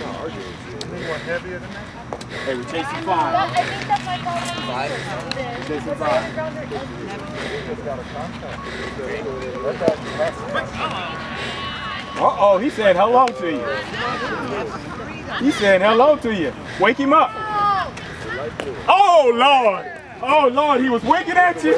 Hey, we're chasing That, five. I think that's my problem. Five? We're chasing five. Uh-oh, he said hello to you. He said hello to you. Wake him up. Oh, Lord. Oh, Lord, he was winking at you.